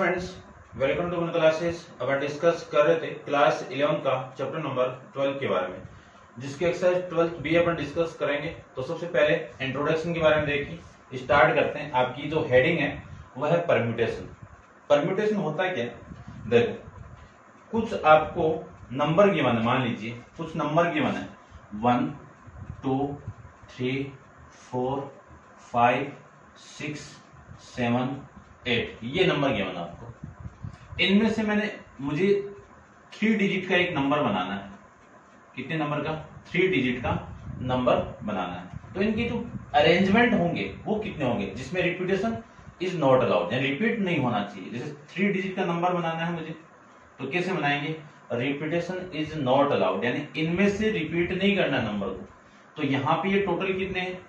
Friends welcome to one classes अब discuss कर रहे थे क्लास 11 का चैप्टर नंबर 12 के बारे में, जिसके एक्सरसाइज 12 बी अपन डिस्कस करेंगे। तो सबसे पहले इंट्रोडक्शन के बारे में देखिए। स्टार्ट करते हैं। आपकी जो हेडिंग है वह है परम्यूटेशन परम्यूटेशन होता है? क्या देखो, कुछ आपको नंबर गिवन है मान लीजिए, कुछ नंबर गिवन है one two three four five six seven eight ये नंबर गिवन आपको? इनमें से मैंने, मुझे थ्री डिजिट का एक नंबर बनाना है। कितने नंबर का? थ्री डिजिट का नंबर बनाना है। तो इनके जो अरेंजमेंट होंगे, वो कितने होंगे? जिसमें रिपीटेशन इज़ नॉट अलाउड यानी रिपीट नहीं होना चाहिए। जैसे थ्री डिजिट का नंबर बनाना है मुझे तो कैसे बनाएँगे? रिपीटेशन इज़ नॉट अलाउड यानी इनमें से रिपीट नहीं करना नंबर को। तो यहाँ पे ये टोटल कितने हैं?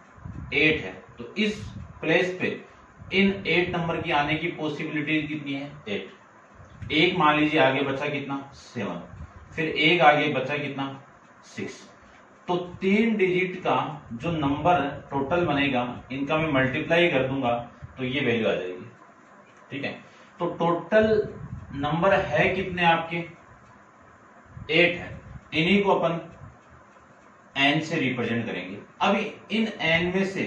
एट है। तो इस प्लेस पे इन एट नंबर की आने की पॉसिबिलिटी कितनी है? एट एक मान लीजिए आगे बचा कितना? सेवन फिर एक आगे बचा कितना? सिक्स तो तीन डिजिट का जो नंबर टोटल बनेगा इनका मैं मल्टीप्लाई कर दूँगा तो ये वैल्यू आ जाएगी। ठीक है? तो टोटल नंबर है कितने आपके? एट है। इन्हीं को अपन एन से रिप्रेजेंट करेंगे। अभी इन एन में से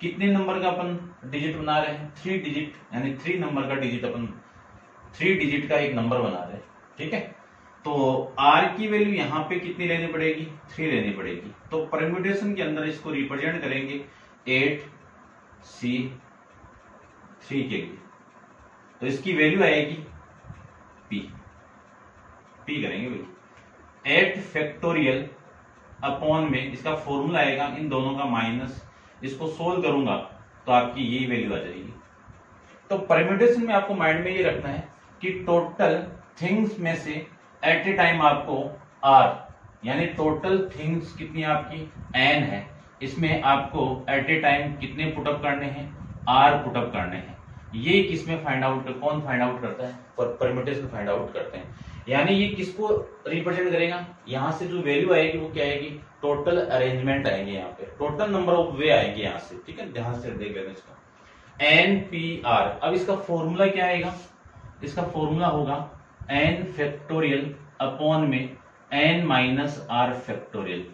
कितने नंबर का अपन डिजिट बना रहे हैं थ्री डिजिट यानी थ्री नंबर का डिजिट अपन थ्री डिजिट का एक नंबर बना रहे हैं, ठीक है? तो आर की वैल्यू यहाँ पे कितनी लेनी पड़ेगी? थ्री लेनी पड़ेगी। तो परम्यूटेशन के अंदर इसको रिप्रेजेंट करेंगे एट सी थ्री के लिए। तो इसकी वैल्यू आएगी पी पी करेंगे भाई। एट फैक्टोरियल अपॉन में इसका फॉर्मूला आएगा, इन दोनों का माइनस इसको सोल्व करूँगा। तो आपकी यही वैल्यू आ जाएगी। तो परम्यूटेशन में आपको माइंड में ये रखना है कि टोटल थिंग्स में से एट ए टाइम आपको आर यानी टोटल थिंग्स कितनी आपकी एन है। इसमें आपको एट ए टाइम कितने पुटअप करने हैं आर पुटअप करने हैं। ये किसमें फाइंड आउट कौन फाइंड आउट करता है? परम्यूटेशन फाइंड आउट करते हैं। यानी ये किसको रिप्रेजेंट करेगा? यहाँ से जो वैल्यू आएगी वो क्या आएगी? टोटल अरेंजमेंट आएँगे यहाँ पे। टोटल नंबर ऑफ़ वे आएँगे यहाँ से, ठीक है? ध्यान से देख लेना इसका। एन पी आर अब इसका फॉर्मूला क्या आएगा? इसका फॉर्मूला होगा एन फैक्टोरियल अपॉन में N minus R factorial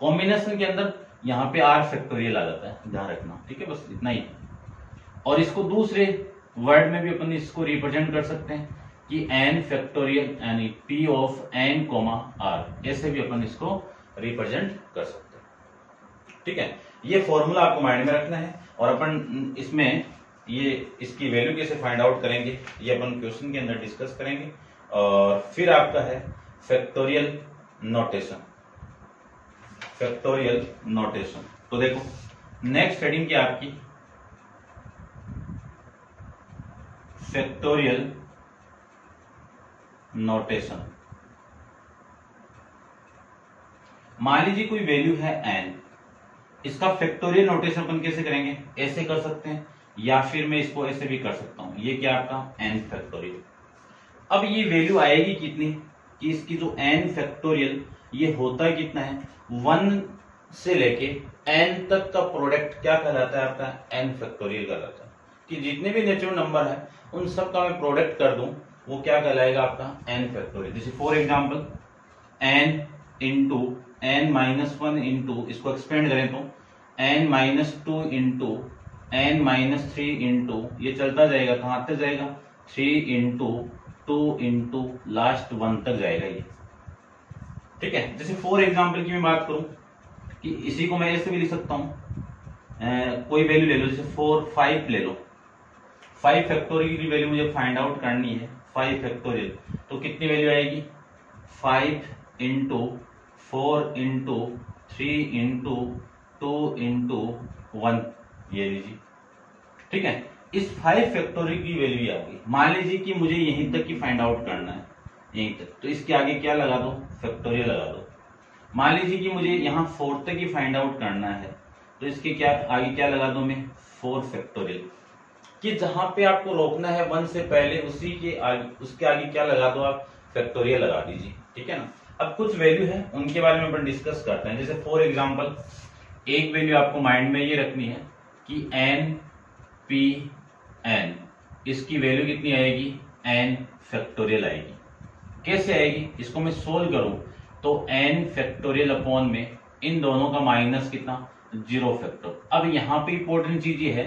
combination के अंदर यहाँ पे आर फैक्टोरियल आ जाता है। ध्यान रखना, ठीक है? बस इतना ही। और इसको दूसरे वर्ड में भी अपन इसको रिप्रेजेंट कर सकते हैं। कि एन फैक्टोरियल यानी P of N comma R ऐसे भी अपन इसको रिप्रेजेंट कर सकते हैं। ठीक है? ये फॉर्मूला आपको माइंड में रखना है और अपन इसमें ये, इसकी वैल्यू कैसे फाइंड आउट करेंगे, ये अपन क्वेश्चन के अंदर डिस्कस करेंगे और फिर आपका है फैक्टोरियल नोटेशन फैक्टोरियल नोटेशन तो देखो नेक्स्ट हेडिंग क्या आपकी? Factorial notation. मान लीजिए कोई वैल्यू है एन इसका फैक्टोरियल नोटेशन अपन कैसे करेंगे? ऐसे कर सकते हैं, या फिर मैं इसको ऐसे भी कर सकता हूँ। ये क्या आपका? एन फैक्टोरियल अब ये वैल्यू आएगी कितनी? कि इसकी जो एन फैक्टोरियल ये होता है कितना है? वन से लेके एन तक का प्रोडक्ट क्या कहलाता है आपका? एन फैक्टोरियल कहलाता है। कि जितने भी नेचुरल नंबर है, उन सब का मैं प्रोडक्ट कर दूँ वो क्या कहलाएगा आपका? एन फैक्टोरियल जैसे for example N into N minus one into इसको एक्सपेंड करें तो N minus two into N minus three into ये चलता जाएगा कहाँ तक जाएगा? Three into two into last one तक जाएगा ये। ठीक है? जैसे फॉर एग्ज़ाम्पल की मैं बात करूँ कि इसी को मैं ऐसे भी लिख सकता हूँ। ए, कोई वैल्यू ले लो जैसे फोर फाइव ले लो। फाइव फैक्टोरियल की वैल्यू मुझे फाइंड आउट करनी है। Five factorial. तो कितनी वैल्यू आएगी? Five into four into three into two into one ये लीजिए। ठीक है? इस फाइव फैक्टोरियल की वैल्यू आ गई। मान लीजिए कि मुझे यहीं तक की फाइंड आउट करना है। यहीं तक। तो इसके आगे क्या लगा दो? फैक्टोरियल लगा दो। मान लीजिए कि मुझे यहाँ फोर तक ही फाइंड आउट करना है। तो इसके क्या, आगे क्या लगा दो मैं? फोर फैक्टोरियल कि जहाँ पे आपको रोकना है, वन से पहले उसी के आगे, उसके आगे क्या लगा दो आप? फैक्टोरियल लगा दीजिए, ठीक है ना? अब कुछ वैल्यू है, उनके बारे में अपन डिस्कस करते हैं। जैसे फॉर एग्ज़ाम्पल एक वैल्यू आपको माइंड में ये रखनी है कि एन पी एन इसकी वैल्यू कितनी आएगी? एन फैक्टोरियल आएगी। कैसे आएगी? इसको मैं सोल्व करूँ तो एन फैक्टोरियल अपॉन में इन दोनों का माइनस कितना? ज़ीरो फैक्टर अब यहाँ पे इंपॉर्टेंट चीज़ ये है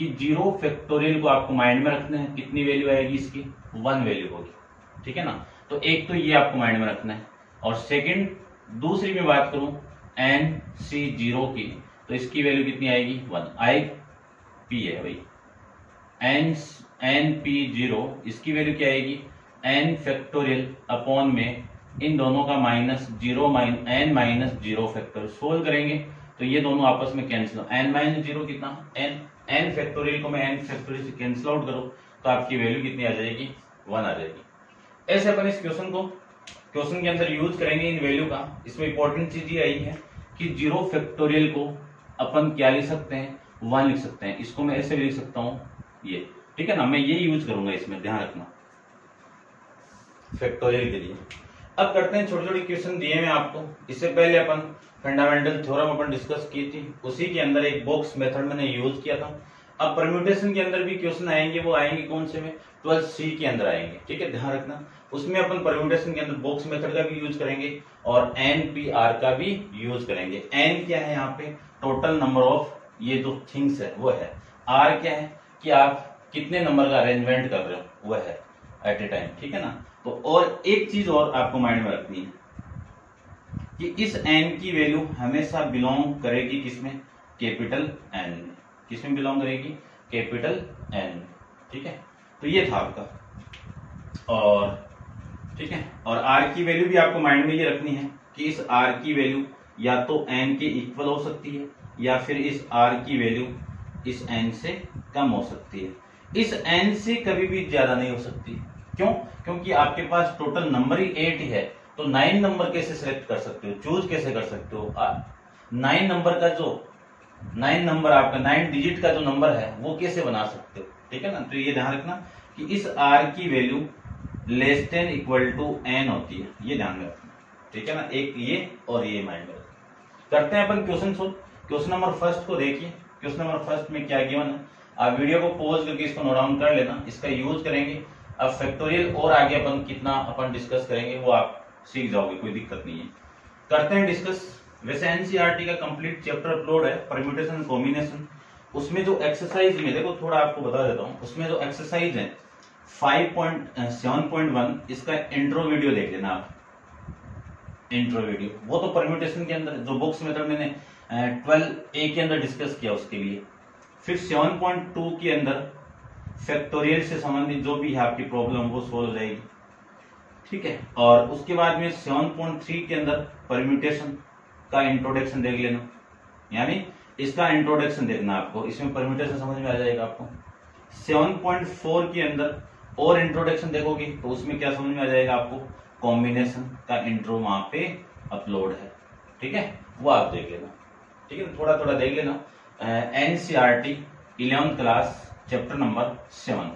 कि ज़ीरो फैक्टोरियल को आपको माइंड में रखना है। कितनी वैल्यू आएगी इसकी? वन वैल्यू होगी। ठीक है ना? तो एक तो ये आपको माइंड में रखना है। और सेकंड दूसरी में बात करूँ एन सी ज़ीरो की। तो इसकी वैल्यू कितनी आएगी? वन आई पी है भाई। एन एन पी ज़ीरो इसकी वैल्यू क्या आएगी? एन फैक्टोरियल अपॉन में इन दोनों का minus zero minus N minus zero factor solve करेंगे। तो ये दोनों आपस में कैंसिल एन माइनस ज़ीरो कितना? एन एन फैक्टोरियल को मैं एन फैक्टोरियल से कैंसिल आउट करूँ तो आपकी वैल्यू कितनी आ जाएगी? वन आ जाएगी। ऐसे अपन इस क्वेश्चन को क्वेश्चन के अंदर यूज़ करेंगे इन वैल्यू का। इसमें इंपॉर्टेंट चीज़ ये आई है कि ज़ीरो फैक्टोरियल को अपन क्या लिख सकते हैं? वन लिख सकते हैं। इसको मैं ऐसे भी लिख सकता हूँ, ये। ठीक है ना? मैं ये यूज़ करूँगा इसमें, ध्यान रखना। फैक्टोरियल के लिए। अब करते हैं छोटे छोटे क्वेश्चन दिए हैं आपको। इससे पहले अपन फंडामेंटल थ्योरम अपन डिस्कस की थी। उसी के अंदर एक बॉक्स मेथड मैंने यूज़ किया था। अब परम्यूटेशन के अंदर भी क्वेश्चन आएँगे, वो आएँगे कौन से में? ट्वेल्थ सी के अंदर आएँगे, ठीक है? ध्यान रखना। उसमें अपन परम्यूटेशन के अंदर बॉक्स मेथड का भी यूज़ करेंगे और एन पी आर का भी यूज़ करेंगे। एन क्या है यहाँ पे? टोटल नंबर ऑफ़ ये जो थिंग्स है, वो है। आर क्या है कि आप कितने नंबर का अरेंजमेंट कर रहे हो? वो है एट ए टाइम ठीक है ना? तो और एक चीज़ और आपको माइंड में रखनी है कि इस एन की वैल्यू हमेशा बिलोंग करेगी किसमें? कैपिटल एन किसमें बिलोंग करेगी? कैपिटल एन ठीक है? तो ये था आपका। और, ठीक है? और आर की वैल्यू भी आपको माइंड में ये रखनी है कि इस आर की वैल्यू या तो एन के इक्वल हो सकती है या फिर इस आर की वैल्यू इस एन से कम हो सकती है। इस एन से कभी भी ज़्यादा नहीं हो सकती। क्यों? क्योंकि आपके पास टोटल नंबर ही एट है तो नाइन नंबर कैसे सिलेक्ट कर सकते हो? चूज़ कैसे कर सकते हो? नाइन नंबर का जो नाइन नंबर आपका नाइन डिजिट का जो नंबर है, वो कैसे बना सकते हो? ठीक है ना? तो ये ध्यान रखना कि इस आर की value less than equal to N होती है। ये ध्यान में रखना। ठीक है ना? एक ये और ये माइंड में करते हैं अपन question solve question number first को देखिए। क्वेश्चन नंबर फ़र्स्ट में क्या गिवन है? आप वीडियो को पॉज करके इसको नोट डाउन कर लेना। इसका यूज़ करेंगे। अब फैक्टोरियल और आगे अपन कितना अपन डिस्कस करेंगे, वो आप सीख जाओगे, कोई दिक्कत नहीं है। करते हैं डिस्कस वैसे एनसीआरटी का कंप्लीट चैप्टर अपलोड है परम्यूटेशन कॉम्बिनेशन उसमें जो एक्सरसाइज में, देखो थोड़ा आपको बता देता हूँ, उसमें जो एक्सरसाइज है 5.7.1 इसका इंट्रो वीडियो देख लेना आप। इंट्रो वीडियो वो तो परम्यूटेशन के अंदर, जो बुक्स मेथड मैंने ट्वेल्व ए के अंदर डिस्कस किया उसके लिए। फिर 7.2 के अंदर फैक्टोरियल से संबंधित जो भी है आपकी प्रॉब्लम वो सोल्व हो जाएगी ठीक है? और उसके बाद में 7.3 के अंदर परम्यूटेशन का इंट्रोडक्शन देख लेना। यानी इसका इंट्रोडक्शन देखना आपको। इसमें परम्यूटेशन समझ में आ जाएगा आपको। 7.4 के अंदर और इंट्रोडक्शन देखोगे तो उसमें क्या समझ में आ जाएगा आपको? कॉम्बिनेशन का इंट्रो वहाँ पे अपलोड है। ठीक है? वो आप देख लेना। ठीक है? थोड़ा थोड़ा देख लेना। NCERT eleventh class chapter number seven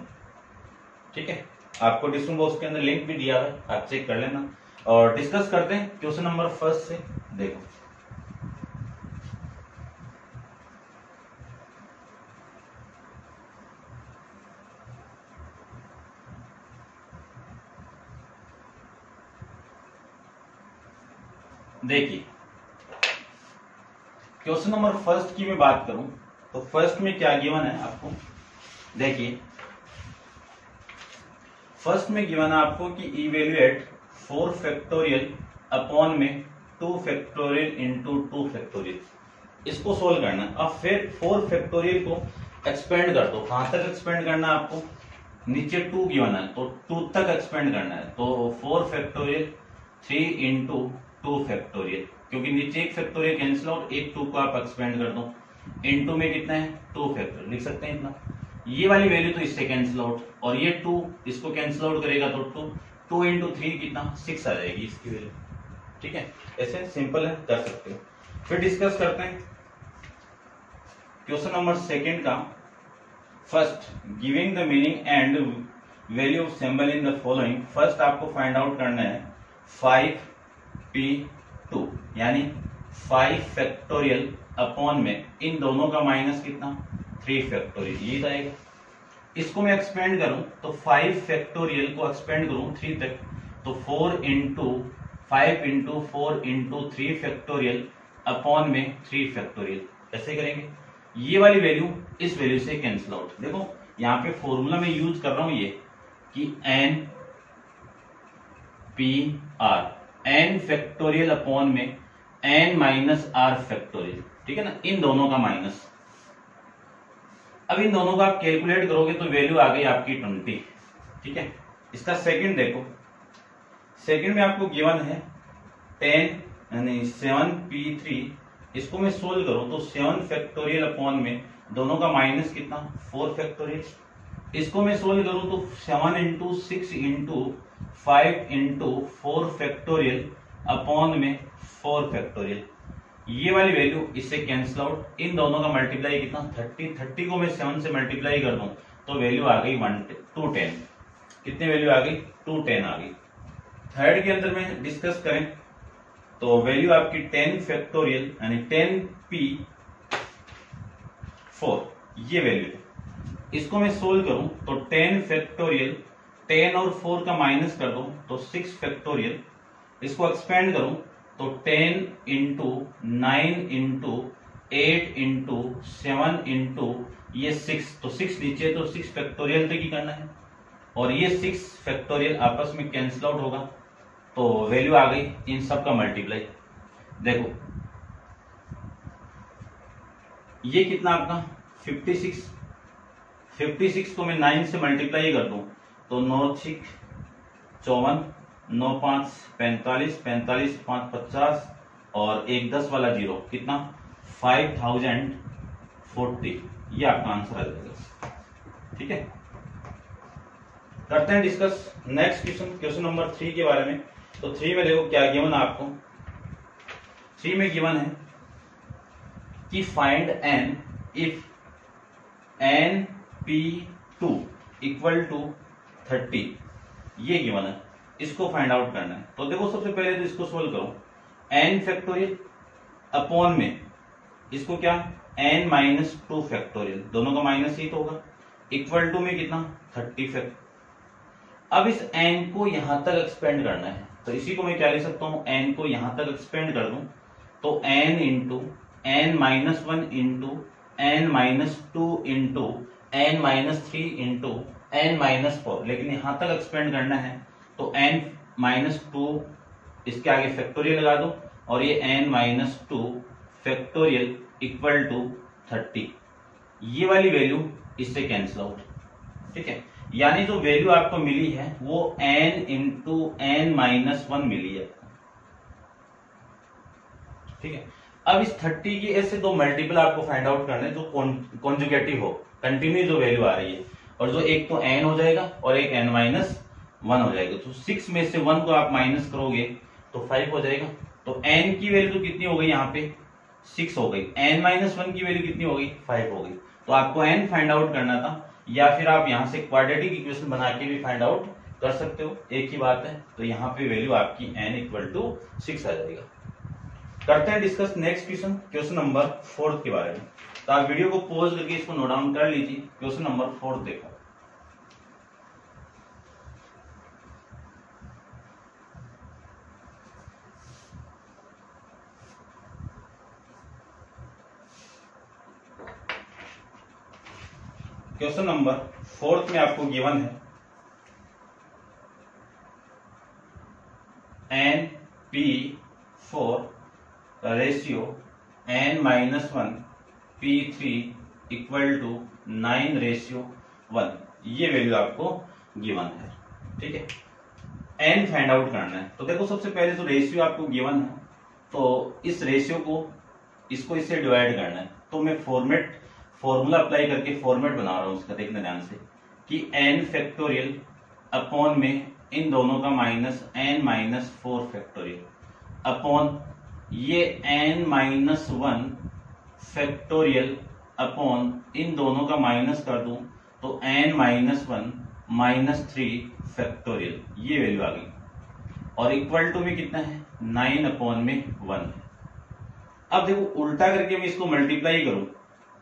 ठीक है? आपको डिस्क्रिप्शन बॉक्स के अंदर लिंक भी दिया है, आप चेक कर लेना। और डिस्कस करते हैं क्वेश्चन नंबर फ़र्स्ट से। देखो। देखिए। क्वेश्चन नंबर फ़र्स्ट की मैं बात करूँ तो फ़र्स्ट में क्या गिवन है आपको? देखिए। फ़र्स्ट में गिवन आपको कि इवेल्युएट फोर फैक्टोरियल अपॉन में two factorial into two factorial इसको सोल्व करना। अब फिर फोर फैक्टोरियल को एक्सपेंड कर दो। कहाँ तक एक्सपेंड करना है आपको? नीचे टू गिवन है तो टू तक एक्सपेंड करना है। तो four factorial three into two factorial क्योंकि नीचे एक फैक्टोरियल कैंसिल आउट एक टू को आप एक्सपेंड कर दो। इंटू में कितना है? टू फैक्टोरियल लिख सकते हैं इतना? ये वाली वैल्यू तो इससे कैंसिल आउट और ये टू इसको कैंसिल आउट करेगा तो टू टू इंटू थ्री कितना? सिक्स आ जाएगी इसकी वैल्यू ठीक है? ऐसे सिंपल है, कर सकते हो। फिर डिस्कस करते हैं। क्वेश्चन नंबर सेकेंड का first giving the meaning and value of symbol in the following first आपको फाइंड आउट करना है फाइव पी टू यानी फाइव फैक्टोरियल अपॉन में, इन दोनों का माइनस कितना? थ्री फैक्टोरियल ये जाएगा इसको मैं एक्सपेंड करूँ तो फाइव फैक्टोरियल को एक्सपेंड करूँ थ्री तक तो four into five into four into three factorial upon में थ्री फैक्टोरियल ऐसे करेंगे। ये वाली वैल्यू इस वैल्यू से कैंसिल आउट देखो, यहाँ पे फॉर्मूला में यूज़ कर रहा हूँ ये, कि N P R N factorial upon में एन माइनस आर फैक्टोरियल ठीक है ना? इन दोनों का माइनस अब इन दोनों का आप कैलकुलेट करोगे तो वैल्यू आ गई आपकी ट्वेंटी ठीक है? इसका सेकंड देखो। सेकंड में आपको गिवन है टेन यानी सेवन पी थ्री इसको मैं सोल्व करूँ तो सेवन फैक्टोरियल अपॉन में दोनों का माइनस कितना? फोर फैक्टोरियल इसको मैं सोल्व करूँ तो seven into six into five into four factorial upon में फोर फैक्टोरियल ये वाली वैल्यू इससे कैंसिल आउट इन दोनों का मल्टीप्लाई कितना? थर्टी थर्टी को मैं सेवन से मल्टीप्लाई कर दूँ तो वैल्यू आ गई वन टू टेन कितनी वैल्यू आ गई? टू टेन आ गई. थर्ड के अंदर में डिस्कस करें तो वैल्यू आपकी टेन फैक्टोरियल यानी टेन पी फोर ये वैल्यू है. इसको मैं सोल्व करूँ तो टेन फैक्टोरियल टेन और फोर का माइनस कर दो तो सिक्स फैक्टोरियल इसको एक्सपेंड करूँ तो ten into nine into eight into seven into ये सिक्स तो सिक्स नीचे तो सिक्स फैक्टोरियल तक ही करना है। और ये सिक्स फैक्टोरियल आपस में कैंसिल आउट होगा। तो वैल्यू आ गई इन सब का मल्टीप्लाई देखो, ये कितना आपका? 56 56 को मैं 9 से मल्टीप्लाई कर दूँ तो नौ छिक चौवन नौ पाँच पैंतालीस पैंतालीस पाँच पचास और एक दस वाला ज़ीरो। कितना? फाइव थाउज़ेंड फोर्टी ये आपका आंसर आ जाएगा ठीक है? करते हैं discuss next question question number three के बारे में। तो थ्री में देखो क्या गिवन आपको। थ्री में गिवन है कि find N if N P two equal to thirty ये गिवन है। इसको फाइंड आउट करना है। तो देखो सबसे पहले तो इसको सोल्व करो। एन फैक्टोरियल अपॉन में इसको क्या? एन माइनस टू फैक्टोरियल दोनों का माइनस ही तो होगा। इक्वल टू में कितना? थर्टी अब इस एन को यहाँ तक एक्सपेंड करना है। तो इसी को मैं क्या ले सकता हूँ? एन को यहाँ तक एक्सपेंड कर दूँ। तो N into N minus one into N minus two into N minus three into N minus four लेकिन यहाँ तक एक्सपेंड करना है। तो एन माइनस टू इसके आगे फैक्टोरियल लगा दो और ये N minus two factorial equal to thirty ये वाली वैल्यू इससे कैंसिल आउट ठीक है? यानी जो वैल्यू आपको मिली है, वो N into N minus one मिली है। ठीक है? अब इस थर्टी की ऐसे दो मल्टीपल आपको फाइंड आउट करने जो कॉन्जुगेटिव हो। कंटिन्यू जो वैल्यू आ रही है। और जो एक तो एन हो जाएगा और एक एन माइनस वन हो जाएगा। तो सिक्स में से वन को आप माइनस करोगे तो फाइव हो जाएगा। तो एन की वैल्यू तो कितनी हो गई यहाँ पे? सिक्स हो गई। एन माइनस वन की वैल्यू कितनी हो गई? फाइव हो गई। तो आपको एन फाइंड आउट करना था, या फिर आप यहाँ से क्वाड्रेटिक इक्वेशन बना के भी फाइंड आउट कर सकते हो। एक ही बात है तो यहाँ पे वैल्यू आपकी एन इक्वल टू सिक्स आ जाएगा। करते हैं discuss next question question number fourth के बारे में। तो आप वीडियो को पॉज करके इसको नोट डाउन कर लीजिए। क्वेश्चन नंबर फोर्थ देखो। क्वेश्चन नंबर फोर्थ में आपको गिवन है। N P four ratio N minus one P three equal to nine ratio one ये वैल्यू आपको गिवन है, ठीक है? एन फाइंड आउट करना है। तो देखो, सबसे पहले तो रेशियो आपको गिवन है। तो इस रेशियो को इसको इससे डिवाइड करना है। तो मैं फॉर्मेट फॉर्मूला अप्लाई करके फॉर्मेट बना रहा हूँ इसका, देखना ध्यान से, कि एन फैक्टोरियल अपॉन में इन दोनों का minus N minus four factorial upon ये n minus one factorial upon इन दोनों का माइनस कर दूँ तो n minus one minus three factorial ये वैल्यू आ गई। और इक्वल टू में कितना है? नाइन अपॉन में वन अब देखो, उल्टा करके मैं इसको मल्टीप्लाई करूँ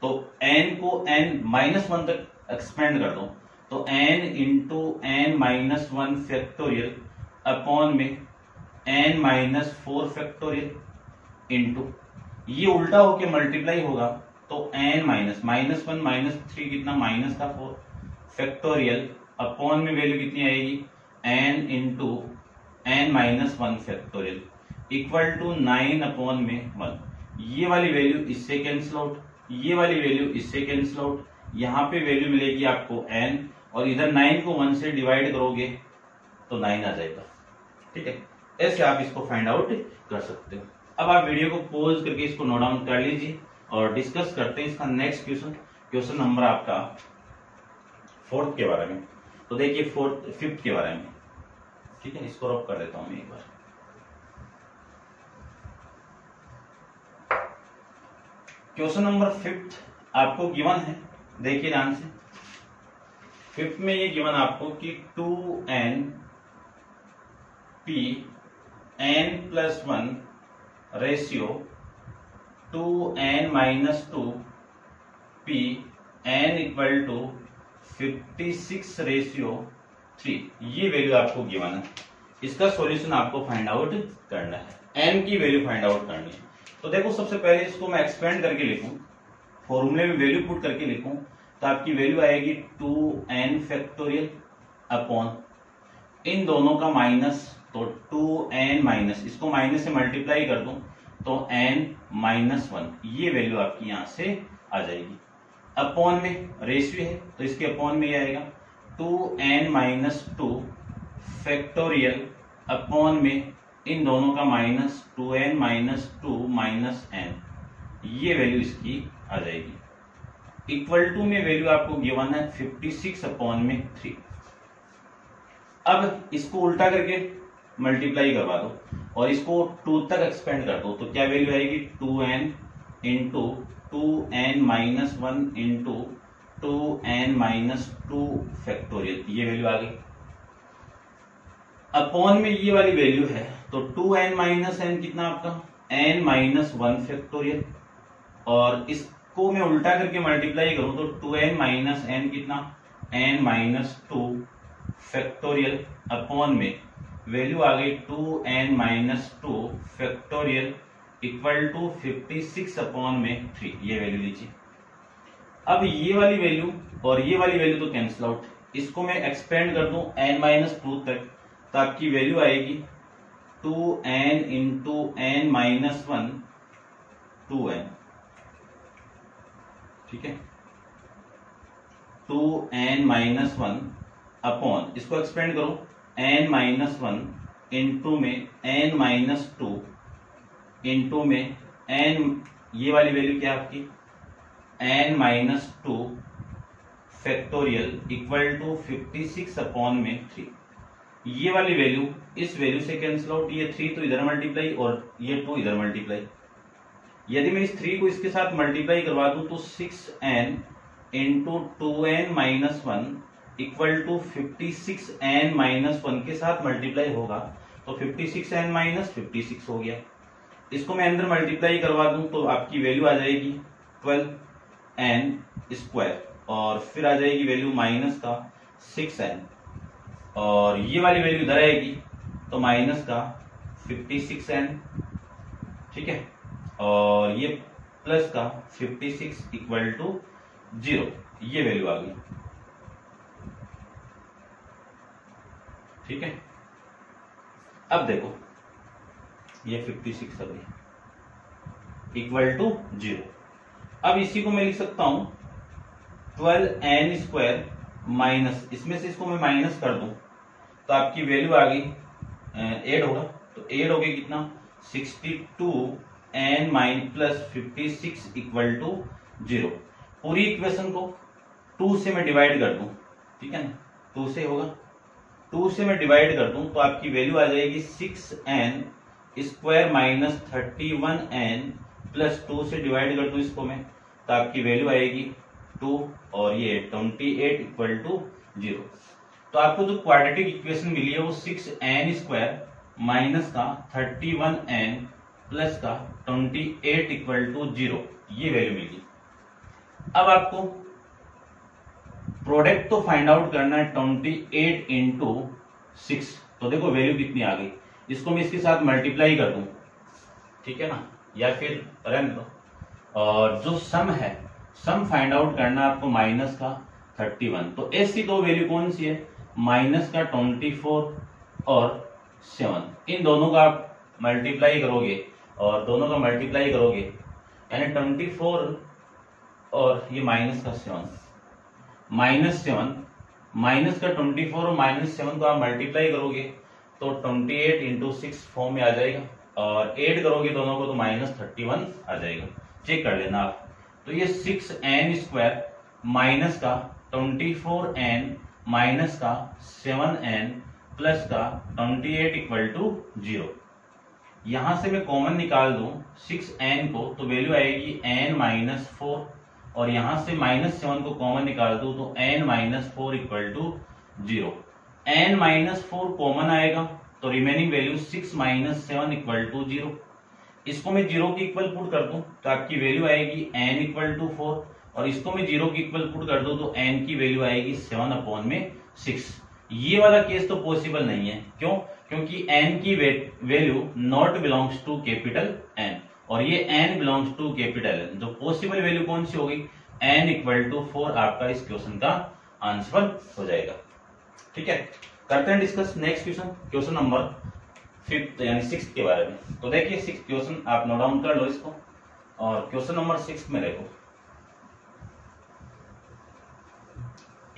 तो n को n माइनस वन तक एक्सपेंड कर दो तो N into N minus one factorial upon में N minus four factorial into ये उल्टा होके मल्टीप्लाई होगा तो N minus minus one minus three कितना माइनस का फोर फैक्टोरियल अपॉन में वैल्यू कितनी आएगी? N into N minus one factorial equal to nine upon में वन ये वाली वैल्यू इससे कैंसिल आउट ये वाली वैल्यू इससे कैंसिल आउट यहाँ पे वैल्यू मिलेगी आपको एन और इधर नाइन को वन से डिवाइड करोगे तो नाइन आ जाएगा। ठीक है? ऐसे आप इसको फाइंड आउट कर सकते हो। अब आप वीडियो को पोज करके इसको नोट डाउन कर लीजिए और डिस्कस करते हैं इसका नेक्स्ट क्वेश्चन क्वेश्चन नंबर आपका फोर्थ के बारे में। तो देखिए फोर्थ फिफ्थ के बारे में। ठीक है? इसको रॉक कर देता हूँ मैं एक बार। क्वेश्चन नंबर फिफ्थ आपको गिवन है। देखिए ध्यान से। फिफ्थ में ये गिवन आपको कि two N P, N plus one ratio two N minus two P, N equal to fifty six ratio three. ये वैल्यू आपको गिवन है। इसका सॉल्यूशन आपको फाइंड आउट करना है। एन की वैल्यू फाइंड आउट करनी है। तो देखो, सबसे पहले इसको मैं एक्सपेंड करके लिखूं। फॉर्मूले में वैल्यू पुट करके लिखूं तो आपकी वैल्यू आएगी टू एन फैक्टोरियल अपॉन इन दोनों का माइनस तो टू एन माइनस इसको माइनस से मल्टीप्लाई कर दूँ तो एन माइनस वन ये वैल्यू आपकी यहाँ से आ जाएगी। अपॉन में रेशियो है तो इसके अपॉन में ये आएगा। Two N minus two factorial upon में इन दोनों का minus two N minus two minus N ये वैल्यू इसकी आ जाएगी। इक्वल टू में वैल्यू आपको गिवन है फिफ्टी सिक्स अपॉन में थ्री अब इसको उल्टा करके मल्टीप्लाई करवा दो और इसको टू तक एक्सपेंड कर दो तो क्या वैल्यू आएगी? Two N into two N minus one into two N minus two factorial ये वैल्यू आ गई। अपॉन में ये वाली वैल्यू है तो टू एन माइनस एन कितना आपका? N minus one factorial. और इसको मैं उल्टा करके मल्टीप्लाई करूँ तो टू एन माइनस एन कितना? N minus two factorial upon में। वैल्यू आ गई two N minus two factorial equal to fifty six upon में थ्री। ये वैल्यू लीजिए। अब ये वाली वैल्यू और ये वाली वैल्यू तो कैंसिल आउट इसको मैं एक्सपेंड कर दूँ एन माइनस टू तक तो आपकी वैल्यू आएगी two n into n minus one, two n. ठीक है? Two n minus one upon, इसको एक्सपेंड करो, एन माइनस वन इंटू में एन माइनस टू इंटू में एन, ये वाली वैल्यू क्या आपकी? N minus two factorial equal to fifty six upon में थ्री। ये वाली वैल्यू इस वैल्यू से कैंसिल आउट ये थ्री तो इधर मल्टीप्लाई और ये टू इधर मल्टीप्लाई यदि मैं इस थ्री को इसके साथ मल्टीप्लाई करवा दूँ तो six n into two n minus one equal to fifty six n minus one के साथ मल्टीप्लाई होगा तो fifty six n minus fifty six हो गया। इसको मैं अंदर मल्टीप्लाई करवा दूँ तो आपकी वैल्यू आ जाएगी ट्वेल्व एन स्क्वायर और फिर आ जाएगी वैल्यू माइनस का सिक्स एन और ये वाली वैल्यू इधर आएगी तो माइनस का फिफ्टी सिक्स एन ठीक है? और ये प्लस का fifty six equal to zero ये वैल्यू आ गई। ठीक है? अब देखो, ये फिफ्टी सिक्स आ गई। इक्वल टू ज़ीरो अब इसी को मैं लिख सकता हूँ ट्वेल्व एन स्क्वायर माइनस इसमें से इसको मैं माइनस कर दूँ तो आपकी वैल्यू आ गई एड होगा। तो एड हो गया कितना? Sixty two n mine plus fifty six equal to zero पूरी इक्वेशन को टू से मैं डिवाइड कर दूँ, ठीक है ना? टू से होगा। टू से मैं डिवाइड कर दूँ तो आपकी वैल्यू आ जाएगी six n square minus thirty one n plus two से डिवाइड कर दूँ इसको मैं तो आपकी वैल्यू आएगी टू और ये twenty eight equal to zero तो आपको जो क्वाड्रेटिक इक्वेशन मिली है वो सिक्स एन स्क्वायर माइनस का थर्टी वन एन प्लस का twenty eight equal to zero ये वैल्यू मिली। अब आपको प्रोडक्ट तो फाइंड आउट करना है ट्वेंटी एट इंटू सिक्स तो देखो वैल्यू कितनी आ गई। इसको मैं इसके साथ मल्टीप्लाई कर दूँ, ठीक है ना? या फिर रन दो और जो सम है सम फाइंड आउट करना आपको माइनस का थर्टी वन तो ऐसी दो वैल्यू कौन सी है? माइनस का ट्वेंटी फोर और सेवन। इन दोनों का आप मल्टीप्लाई करोगे और दोनों का मल्टीप्लाई करोगे, यानी ट्वेंटी फोर और ये माइनस का सेवन। माइनस सेवन, माइनस का ट्वेंटी फोर और माइनस सेवन को आप मल्टीप्लाई करोगे तो twenty eight into six form में आ जाएगा और एड करोगे दोनों को तो माइनस थर्टी वन आ जाएगा। चेक कर लेना आप। तो ये सिक्स एन स्क्वायर माइनस का ट्वेंटी फोर एन माइनस का सेवन एन प्लस का twenty eight equal to zero यहाँ से मैं कॉमन निकाल दूँ सिक्स एन को तो वैल्यू आएगी एन माइनस फोर और यहाँ से माइनस सेवन को कॉमन निकाल दू तो n minus four equal to zero n minus four common आएगा तो remaining value six minus seven equal to zero इसको मैं ज़ीरो की इक्वल पुट कर दूँ तो आपकी वैल्यू आएगी एन इक्वल टू फोर और इसको मैं ज़ीरो की इक्वल पुट कर दूँ तो एन की वैल्यू आएगी सेवन अपॉन में सिक्स ये वाला केस तो पॉसिबल नहीं है। क्यों? क्योंकि एन की value not belongs to capital N और ये n belongs to capital N जो पॉसिबल वैल्यू कौन सी होगी? एन इक्वल टू फोर आपका इस क्वेश्चन का आंसर हो जाएगा। ठीक है? करते हैं discuss next question question number fifth यानी सिक्स के बारे में। तो देखिए सिक्स क्वेश्चन आप नोट डाउन कर लो इसको। और क्वेश्चन नंबर सिक्स में देखो।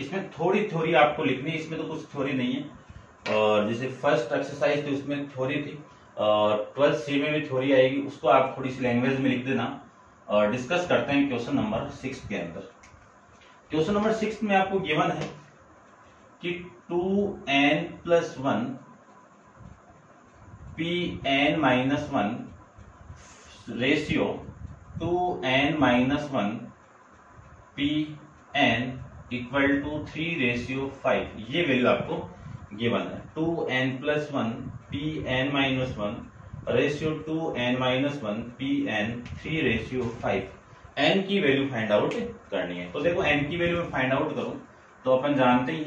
इसमें थोड़ी थोड़ी आपको लिखनी है, इसमें तो कुछ थोड़ी नहीं है। और जैसे फ़र्स्ट एक्सरसाइज थी उसमें थोड़ी थी, और ट्वेल्थ सी में भी थोड़ी आएगी, उसको आप थोड़ी सी लैंग्वेज में लिख देना। और डिस्कस करते हैं क्वेश्चन नंबर सिक्स के अंदर। क्वेश्चन नंबर सिक्स में आपको गिवन है कि two n plus one P n minus one ratio two n minus one P n equal to three ratio five. ये वैल्यू आपको गिवन है। Two n plus one, P n minus one, ratio two n minus one, P n three ratio five. N की value find out करनी है। तो देखो, N की value में फाइंड आउट करूँ तो अपन जानते ही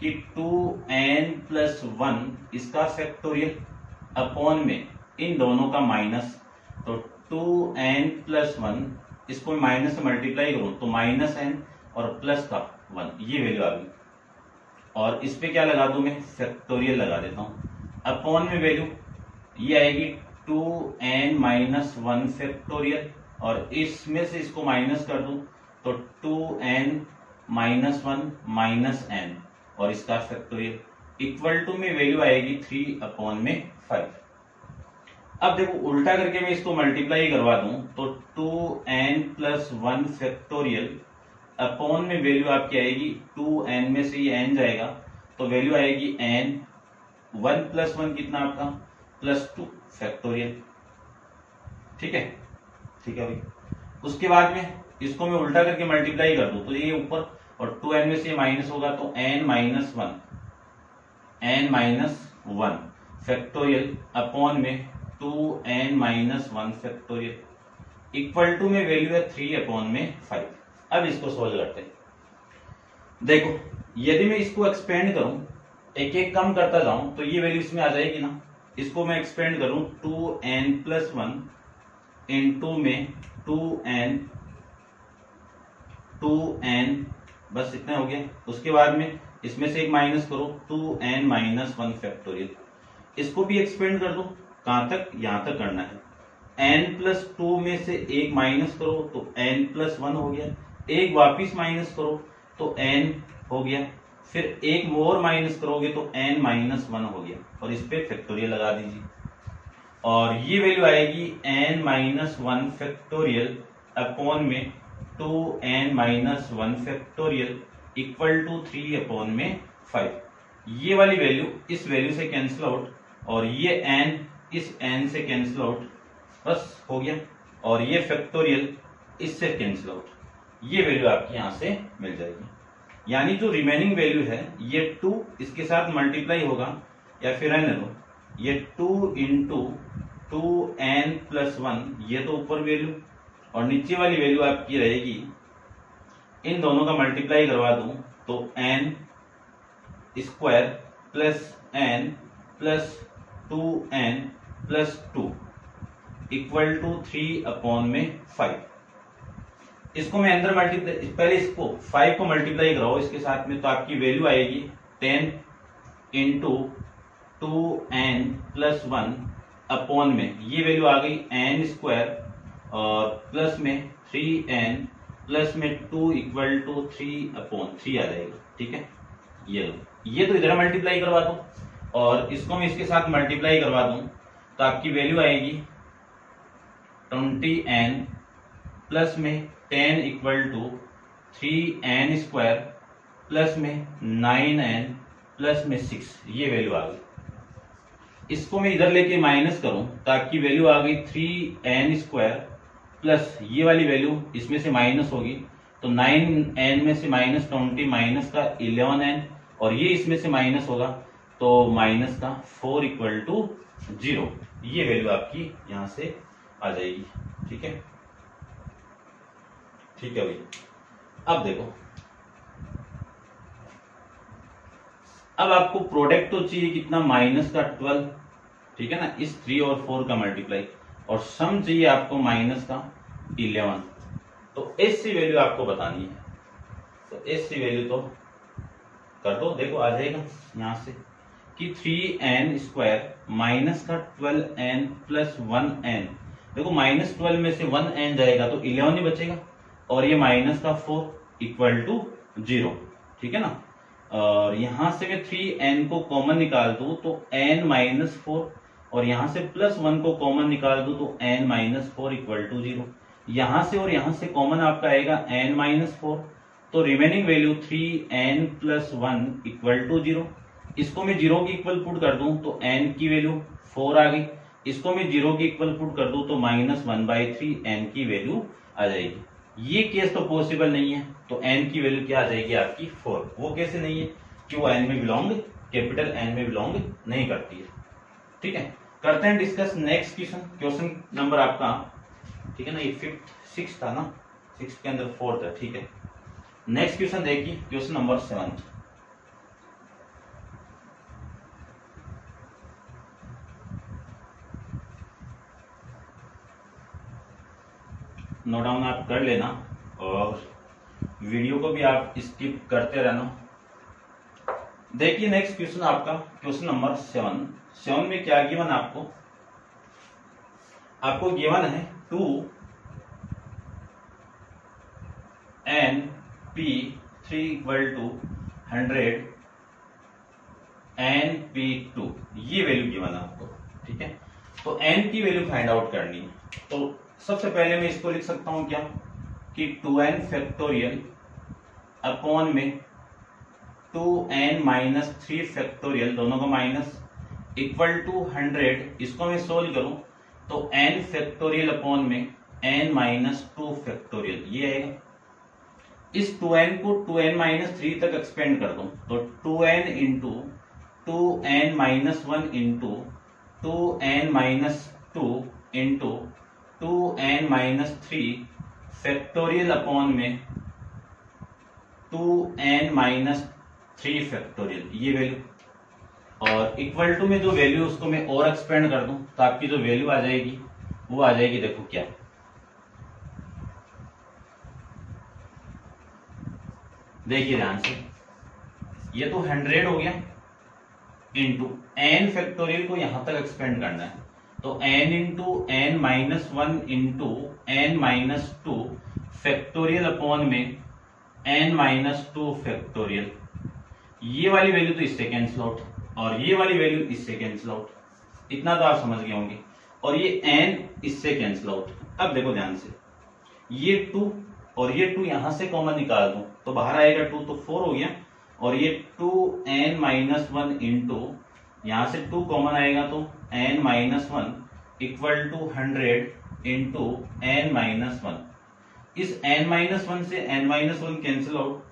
कि टू एन प्लस वन इसका फैक्टोरियल अपॉन में इन दोनों का माइनस तो टू एन प्लस वन, इसको माइनस से मल्टीप्लाई करूँ तो माइनस एन और प्लस का वन, ये वैल्यू आ गई। और इस पे क्या लगा दू मैं? फैक्टोरियल लगा देता हूँ। अपॉन में वैल्यू ये आएगी two n minus one factorial और इसमें से इसको माइनस कर दू तो two n minus one minus n और इसका फैक्टोरियल इक्वल टू में वैल्यू आएगी थ्री अपॉन में फाइव अब देखो, उल्टा करके मैं इसको मल्टीप्लाई करवा दूँ तो two n plus one factorial upon में वैल्यू आपकी आएगी टू एन में से ये एन जाएगा तो वैल्यू आएगी एन वन प्लस वन कितना आपका? प्लस टू फैक्टोरियल ठीक है? ठीक है भाई। उसके बाद में इसको मैं उल्टा करके मल्टीप्लाई कर दू तो ये ऊपर, और टू एन में से माइनस होगा तो n minus one n minus one factorial upon में two n minus one factorial equal to में वैल्यू है थ्री अपॉन में फाइव अब इसको सोल्व करते हैं। देखो, यदि मैं इसको एक्सपेंड करूँ एक एक कम करता जाऊँ तो ये वैल्यू इसमें आ जाएगी ना। इसको मैं एक्सपेंड करूँ two n plus one into में टू एन टू एन बस इतना हो गया। उसके बाद में इसमें से एक माइनस करो two n minus one factorial इसको भी एक्सपेंड कर दो, कहाँ तक? यहाँ तक करना है। एन प्लस टू में से एक माइनस करो तो एन प्लस वन हो गया। एक वापिस माइनस करो तो एन हो गया। फिर एक मोर माइनस करोगे तो एन माइनस वन हो गया। और इस पे फैक्टोरियल लगा दीजिए। और ये वैल्यू आएगी n minus one factorial upon में two n minus one factorial equal to three upon में फाइव। ये वाली वैल्यू इस वैल्यू से कैंसिल आउट, और ये एन इस एन से कैंसिल आउट, बस हो गया। और ये फैक्टोरियल इससे कैंसिल आउट। ये वैल्यू आपकी यहाँ से मिल जाएगी। यानी जो रिमेनिंग वैल्यू है, ये टू इसके साथ मल्टीप्लाई होगा, या फिर रहने दो, ये two into two n plus one ये तो ऊपर वैल्यू और नीचे वाली वैल्यू आपकी रहेगी। इन दोनों का मल्टीप्लाई करवा दू तो n square plus n plus two n plus two equal to three upon में फाइव इसको मैं अंदर मल्टीप्लाई पहले इसको फाइव को मल्टीप्लाई कराओ, इसके साथ में तो आपकी वैल्यू आएगी ten into two n plus one upon में। ये वैल्यू आ गई एन स्क्वायर और प्लस में थ्री एन प्लस में two equal to three upon three आ जाएगा, ठीक है? ये लो। ये तो इधर मल्टीप्लाई करवा दो, और इसको मैं इसके साथ मल्टीप्लाई करवा दूँ तो आपकी वैल्यू आएगी ट्वेंटी एन प्लस में ten equal to three n square plus में नाइन एन प्लस में सिक्स ये वैल्यू आ गई। इसको मैं इधर लेके माइनस करूँ ताकि वैल्यू आ गई थ्री एन स्क्वायर प्लस ये वाली वैल्यू इसमें से माइनस होगी। तो नाइन एन में से माइनस ट्वेंटी माइनस का इलेवन एन और ये इसमें से माइनस होगा। तो माइनस का four equal to zero value आपकी यहाँ से आ जाएगी। ठीक है? ठीक है भाई। अब देखो। अब आपको प्रोडक्ट तो चाहिए कितना? माइनस का ट्वेल्व, ठीक है ना? इस थ्री और फोर का मल्टीप्लाई और सम चाहिए आपको माइनस का इलेवन तो एस सी वैल्यू आपको बतानी है। तो एस सी वैल्यू तो कर दो। देखो, आ जाएगा यहाँ से कि थ्री एन स्क्वायर माइनस का twelve n plus one n देखो माइनस ट्वेल्व में से वन एन जाएगा तो इलेवन ही बचेगा। और ये माइनस का फोर इक्वल टू ज़ीरो ठीक है ना? और यहाँ से मैं थ्री एन को कॉमन निकाल दू तो एन माइनस फोर और यहाँ से प्लस वन को कॉमन निकाल दू तो n minus four equal to zero यहाँ से और यहाँ से कॉमन आपका आएगा एन माइनस फोर तो remaining value three n plus one equal to zero इसको मैं ज़ीरो की इक्वल पुट कर दूँ तो एन की वैल्यू फोर आ गई. इसको मैं ज़ीरो की इक्वल पुट कर दूँ तो minus one by three n की वैल्यू आ जाएगी. ये केस तो पॉसिबल नहीं है तो एन की वैल्यू क्या आ जाएगी आपकी फोर वो कैसे नहीं है कि वो एन में बिलोंग कैपिटल एन में बिलोंग नहीं करती है। ठीक है? करते हैं discuss next question question number आपका, ठीक है ना, ये फिफ्थ सिक्स था ना? सिक्स के अंदर फोर्थ है, ठीक है? नेक्स्ट क्वेश्चन देखिए question number seven note down आप कर लेना और वीडियो को भी आप स्किप करते रहना। देखिए नेक्स्ट क्वेश्चन आपका क्वेश्चन नंबर सेवन सेवन में क्या गिवन आपको? आपको गिवन है two n P three equal to hundred n P two ये वैल्यू गिवन है आपको, ठीक है? तो एन की वैल्यू फाइंड आउट करनी है। तो सबसे पहले मैं इसको लिख सकता हूँ क्या? कि टू एन फैक्टोरियल अपॉन में two n minus three factorial दोनों का माइनस इक्वल टू हंड्रेड इसको मैं सोल्व करूँ तो एन फैक्टोरियल अपॉन में एन माइनस टू फैक्टोरियल ये आएगा इस टू एन को टू एन माइनस थ्री तक एक्सपेंड कर दो तो two n into two n minus one into two n minus two into two n minus three factorial upon में two n minus three factorial, ये value और equal to में जो value उसको मैं और एक्सपेंड कर दूँ तो आपकी जो वैल्यू आ जाएगी, वो आ जाएगी, देखो क्या। देखिए ध्यान से, ये तो हंड्रेड हो गया। इंटू एन फैक्टोरियल को यहाँ तक एक्सपेंड करना है। तो n into n minus one into n minus two factorial upon में n माइनस टू फैक्टोरियल ये वाली वैल्यू तो इससे कैंसिल आउट और ये वाली वैल्यू इससे कैंसिल आउट इतना तो आप समझ गए होंगे। और ये n इससे कैंसिल आउट अब देखो ध्यान से। ये टू और ये टू यहाँ से कॉमन निकाल दू तो बाहर आएगा टू तो फोर हो गया। और ये two n minus one into यहाँ से टू कॉमन आएगा तो n minus one equal to hundred into n minus one इस एन माइनस वन से n minus one cancel out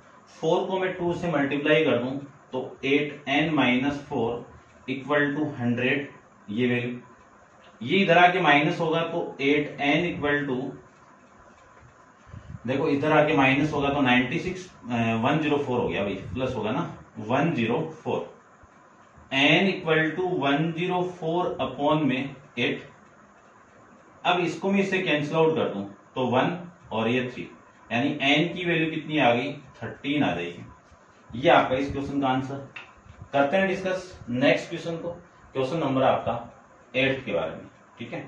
four को मैं टू से मल्टीप्लाई कर दूँ तो eight n minus four equal to hundred ये वैल्यू ये इधर आके माइनस होगा तो एट एन इक्वल टू देखो इधर आके माइनस होगा तो 96 सिक्स वन ज़ीरो फोर हो गया भाई प्लस होगा ना one zero four n equal to one zero four upon में एट अब इसको मैं इससे कैंसिल आउट कर दूँ तो वन और ये थ्री यानी एन की वैल्यू कितनी आ गई? थर्टीन आ जाएगी। ये आपका इस क्वेश्चन का आंसर करते हैं डिस्कस नेक्स्ट क्वेश्चन को। क्वेश्चन नंबर आपका एट के बारे में। ठीक है?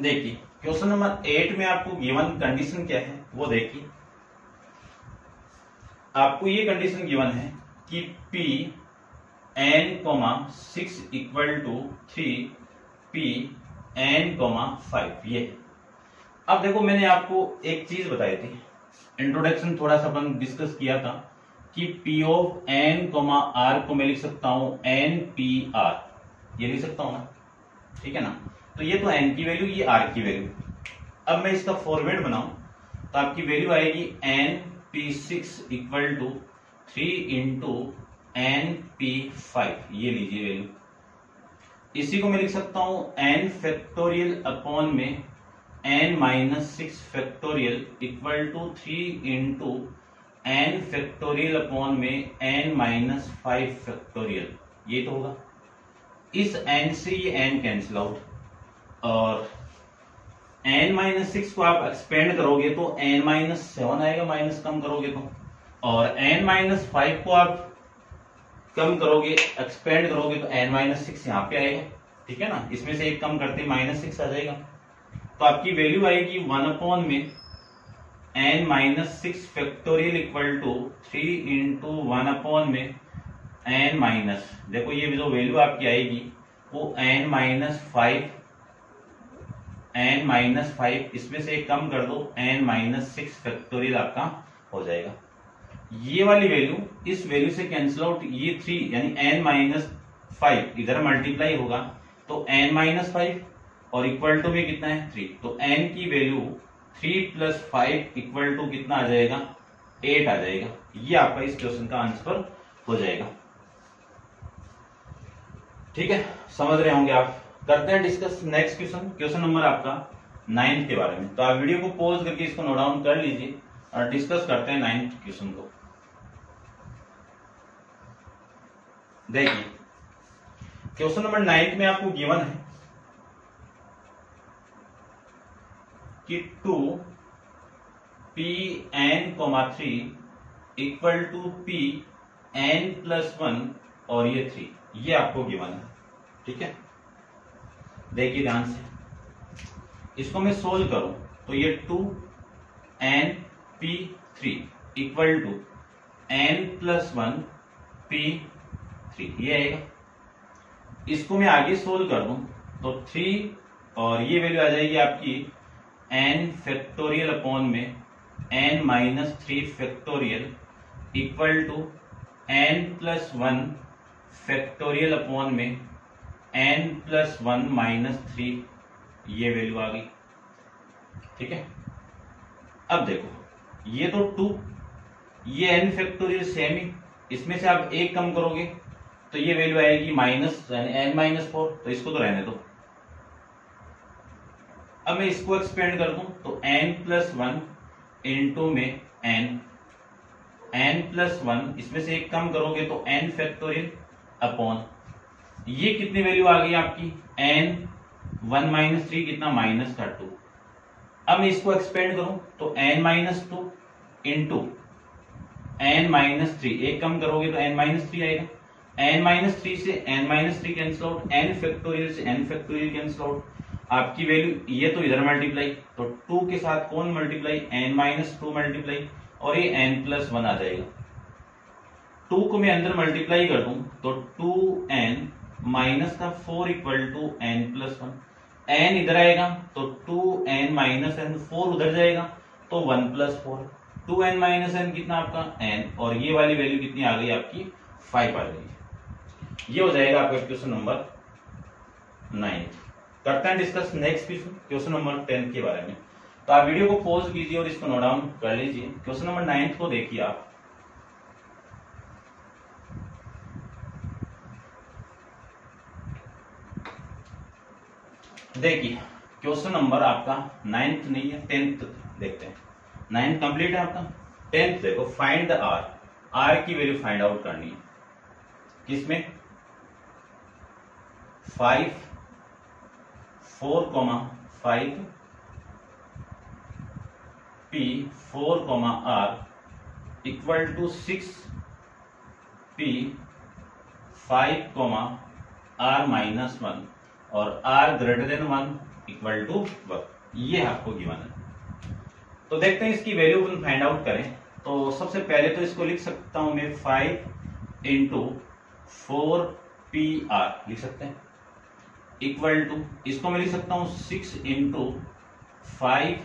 देखिए क्वेश्चन नंबर एट में आपको गिवन कंडीशन क्या है, वो देखिए। आपको ये कंडीशन गिवन है कि P n comma six equal to three P n comma five ये अब देखो मैंने आपको एक चीज़ बताई थी। इंट्रोडक्शन थोड़ा सा अपन डिस्कस किया था कि P of n comma r को मैं लिख सकता हूँ एन पी आर ये लिख सकता हूँ ना ठीक है ना? तो ये तो एन की वैल्यू ये आर की वैल्यू अब मैं इसका फॉर्मेट बनाऊँ तो आपकी वैल्यू आएगी n P six equal to three into n P five ये लीजिए वैल्यू इसी को मैं लिख सकता हूँ एन फैक्टोरियल अपॉन में n minus six factorial equal to three into n factorial upon में एन माइनस फाइव फैक्टोरियल ये तो होगा। इस एन से ये एन कैंसिल आउट और एन माइनस सिक्स को आप एक्सपेंड करोगे तो एन माइनस सेवन आएगा माइनस कम करोगे तो। और एन माइनस फाइव को आप कम करोगे एक्सपेंड करोगे तो एन माइनस सिक्स यहाँ पे आएगा, ठीक है ना? इसमें से एक कम करते माइनस सिक्स आ जाएगा। तो आपकी वैल्यू आएगी वन अपॉन में n minus six factorial equal to three into one upon में एन माइनस देखो ये जो वैल्यू आपकी आएगी, वो n minus five n minus five इसमें से एक कम कर दो एन माइनस सिक्स फैक्टोरियल आपका हो जाएगा। ये वाली वैल्यू इस वैल्यू से कैंसिल आउट ये थ्री यानी एन माइनस फाइव इधर मल्टीप्लाई होगा तो एन माइनस फाइव और इक्वल टू में कितना है? थ्री तो एन की value three plus five equal to कितना आ जाएगा? एट आ जाएगा। ये आपका इस क्वेश्चन का आंसर हो जाएगा। ठीक है? समझ रहे होंगे आप? करते हैं discuss next question question number आपका नाइन्थ के बारे में। तो आप वीडियो को पॉज करके इसको नोट डाउन कर लीजिए और डिस्कस करते हैं नाइन्थ क्वेश्चन को। देखिए क्वेश्चन नंबर नाइन्थ में आपको गिवन है कि two P N comma three equal to P N plus one और ये थ्री ये आपको गिवन है। ठीक है? देखिए ध्यान से। इसको मैं सोल्व करूँ तो ये two N P three equal to N plus one P three ये आएगा। इसको मैं आगे सोल्व कर दूँ तो थ्री और ये वैल्यू आ जाएगी आपकी एन फैक्टोरियल अपॉन में N minus three factorial equal to N plus one factorial upon में N plus one minus three ये वैल्यू आ गई। ठीक है? अब देखो, ये तो टू ये एन फैक्टोरियल सेम ही, इसमें से आप एक कम करोगे तो ये वैल्यू आएगी माइनस एन माइनस फोर तो इसको तो रहने दो। अब मैं इसको एक्सपेंड कर दूँ तो एन प्लस वन इंटू में एन एन प्लस वन इसमें से एक कम करोगे तो एन फैक्टोरियल अपॉन ये कितनी वैल्यू आ गई आपकी? एन वन माइनस थ्री कितना? माइनस का टू अब मैं इसको एक्सपेंड करूँ तो N minus two into N minus three एक कम करोगे तो एन माइनस थ्री आएगा। एन माइनस थ्री से N minus three cancel out N factorial से एन फैक्टोरियल कैंसिल आउट आपकी वैल्यू ये तो इधर मल्टीप्लाई तो टू के साथ कौन multiply N minus two multiply और ये एन प्लस वन आ जाएगा। टू को मैं अंदर मल्टीप्लाई कर दूँ तो टू एन माइनस का four equal to N plus one N इधर आएगा तो two N minus N four उधर जाएगा तो one plus four two N minus N कितना आपका? एन और ये वाली वैल्यू कितनी आ गई आपकी? फाइव आ गई. ये हो जाएगा आपका क्वेश्चन नंबर नाइन्थ करते हैं discuss next question question number tenth के बारे में. तो आप वीडियो को पॉज कीजिए और इसको नोट डाउन कर लीजिए. क्वेश्चन नंबर नाइन्थ को देखिए आप. देखिए, क्वेश्चन नंबर आपका नाइन्थ नहीं है टेंथ देखते हैं। नाइन्थ कंप्लीट है आपका? टेंथ देखो फाइंड आर आर की वैल्यू फाइंड आउट करनी है। किसमें? Five four comma five P four comma R equal to six P five comma R minus one और R greater than one equal to one ये आपको given है। तो देखते हैं इसकी वैल्यू अपन फाइंड आउट करें। तो सबसे पहले तो इसको लिख सकता हूँ मैं five into four P R लिख सकते हैं। इक्वल टू इसको मैं लिख सकता हूँ six into five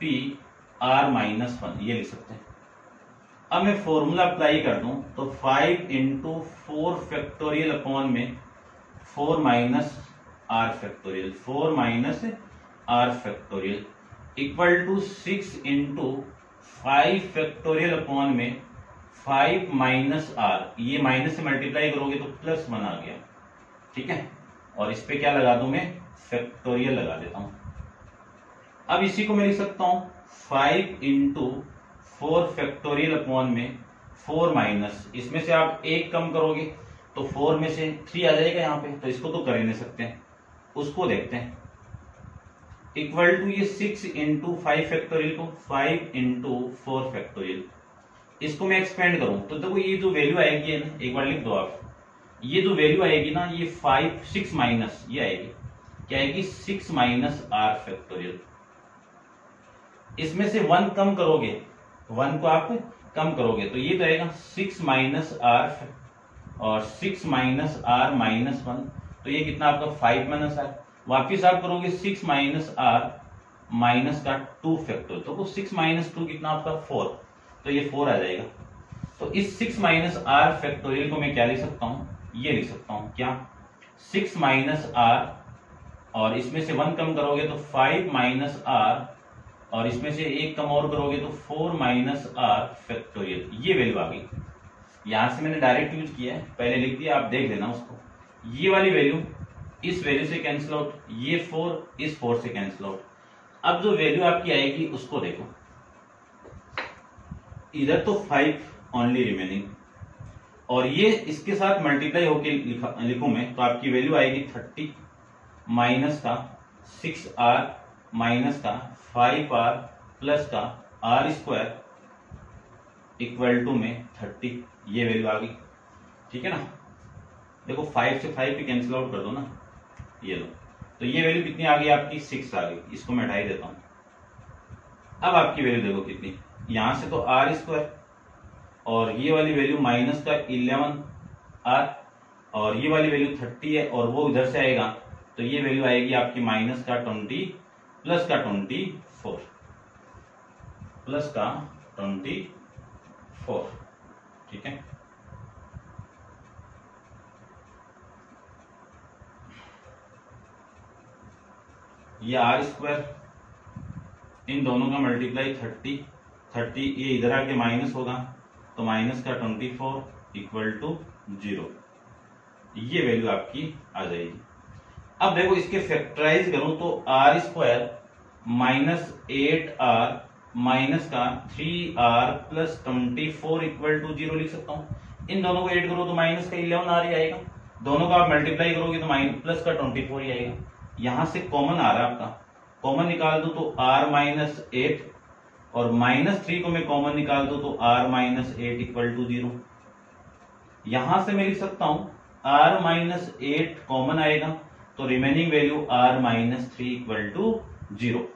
P R minus one ये लिख सकते हैं। अब मैं फॉर्मूला अप्लाई कर दूँ तो five into four factorial upon में four minus R factorial four minus R factorial equal to six into five factorial upon में फाइव माइनस आर ये माइनस से मल्टीप्लाई करोगे तो प्लस वन आ गया। ठीक है? और इस पे क्या लगा दू मैं? फैक्टोरियल लगा देता हूँ। अब इसी को मैं लिख सकता हूँ। Five into four factorial upon में फोर माइनस इसमें से आप एक कम करोगे तो फोर में से थ्री आ जाएगा यहाँ पे। तो इसको तो कर ही नहीं सकते। हैं उसको देखते हैं। इक्वल टू ये सिक्स इंटू फाइव फैक्टोरियल को फाइव इंटू फोर फैक्टोरियल इसको मैं एक्सपेंड करूँ। तो देखो तो ये जो वैल्यू आएगी ना, एक बार लिख दो आप। ये जो वैल्यू आएगी ना, ये फाइव सिक्स माइनस ये आएगी। क्या आएगी? सिक्स माइनस आर फैक्टोरियल इसमें से वन कम करोगे वन को आप कम करोगे तो ये तो आएगा सिक्स माइनस आर और six minus R minus one तो ये कितना आपका फाइव माइनस आर वापिस आप करोगे सिक्स माइनस आर माइनस का टू फैक्टर तो वो सिक्स माइनस टू कितना आपका फोर तो ये फोर आ जाएगा। तो इस सिक्स माइनस आर फैक्टोरियल को मैं क्या लिख सकता हूँ? ये लिख सकता हूँ, क्या? सिक्स माइनस आर और इसमें से वन कम करोगे तो फाइव माइनस आर और इसमें से एक कम और करोगे तो फोर माइनस आर फैक्टोरियल ये वैल्यू आ गई। यहाँ से मैंने डायरेक्ट यूज़ किया है, पहले लिख दिया, आप देख लेना उसको। ये वाली वैल्यू इस वैल्यू से कैंसिल आउट ये फोर इस फोर से कैंसिल आउट अब जो वैल्यू आपकी आएगी, उसको देखो। इधर तो फाइव ओनली रिमेनिंग और ये इसके साथ मल्टीप्लाई होके लिखू मैं तो आपकी वैल्यू आएगी थर्टी माइनस का सिक्स आर माइनस का फाइव आर प्लस का आर स्क्वायर इक्वल टू में थर्टी ये वैल्यू आ गई। ठीक है ना? देखो फाइव से फाइव पे कैंसिल आउट कर दो ना, ये लो। तो ये वैल्यू कितनी आ गई आपकी? सिक्स आ गई। इसको मैं ढाई देता हूँ। अब आपकी वैल्यू देखो कितनी। यहाँ से तो आर स्क्वायर और ये वाली वैल्यू माइनस का इलेवन आर और ये वाली वैल्यू थर्टी है, और वो इधर से आएगा। तो ये वैल्यू आएगी आपकी माइनस का ट्वेंटी प्लस का ट्वेंटी फोर प्लस का ट्वेंटी फोर ठीक है? ये आर स्क्वायर इन दोनों का मल्टीप्लाई थर्टी थर्टी ये इधर आके माइनस होगा तो माइनस का twenty four equal to zero ये वैल्यू आपकी आ जाएगी। अब देखो इसके फैक्टराइज करूँ तो R square minus eight R minus का three R plus twenty four equal to zero लिख सकता हूँ। इन दोनों को एड करो तो माइनस का इलेवन आर ही आएगा। दोनों का आप मल्टीप्लाई करोगे तो माइनस प्लस का ट्वेंटी फोर ही आएगा। यहाँ से कॉमन आ रहा है आपका। कॉमन निकाल दो तो आर माइनस एट और माइनस थ्री को मैं कॉमन निकाल दू तो R minus eight equal to zero यहाँ से मैं लिख सकता हूँ आर माइनस एट कॉमन आएगा तो remaining value R minus three equal to zero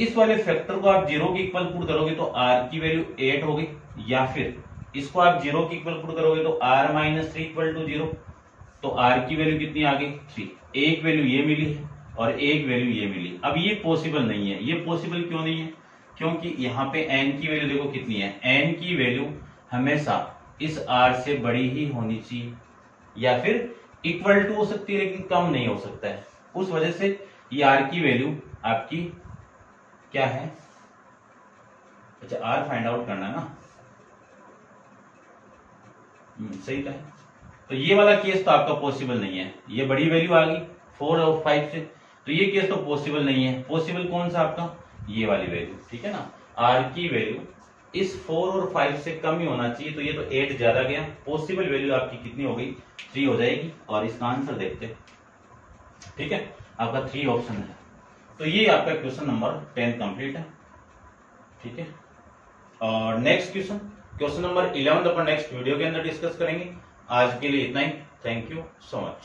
इस वाले फैक्टर को आप ज़ीरो की इक्वल पुट करोगे तो आर की वैल्यू एट होगी, या फिर इसको आप ज़ीरो की इक्वल पुट करोगे तो R minus three equal to zero तो आर की वैल्यू कितनी आ गई? थ्री एक वैल्यू ये मिली और एक वैल्यू ये मिली अब ये पॉसिबल नहीं है। ये पॉसिबल क्यों नहीं है? क्योंकि यहाँ पे एन की वैल्यू देखो कितनी है। एन की वैल्यू हमेशा इस आर से बड़ी ही होनी चाहिए। या फिर इक्वल टू हो सकती है लेकिन कम नहीं हो सकता है। उस वजह से ये आर की वैल्यू आपकी क्या है? अच्छा आर फाइंड आउट करना ना? हम्म, सही था। तो ये वाला केस तो आपका पॉसिबल नहीं है। ये बड़ी वैल्यू आ गई फोर और फाइव से। तो ये केस तो पॉसिबल नहीं है। पॉसिबल कौन सा आपका? ये वाली वैल्यू ठीक है ना? आर की वैल्यू इस फोर और फाइव से कम ही होना चाहिए तो ये तो एट ज़्यादा गया। पॉसिबल वैल्यू आपकी कितनी हो गई? थ्री हो जाएगी। और इसका आंसर देखते ठीक है? आपका थ्री ऑप्शन है। तो ये आपका क्वेश्चन नंबर टेन कंप्लीट है। ठीक है? और next question question number eleven अपन नेक्स्ट वीडियो के अंदर डिस्कस करेंगे। आज के लिए इतना ही। Thank you so much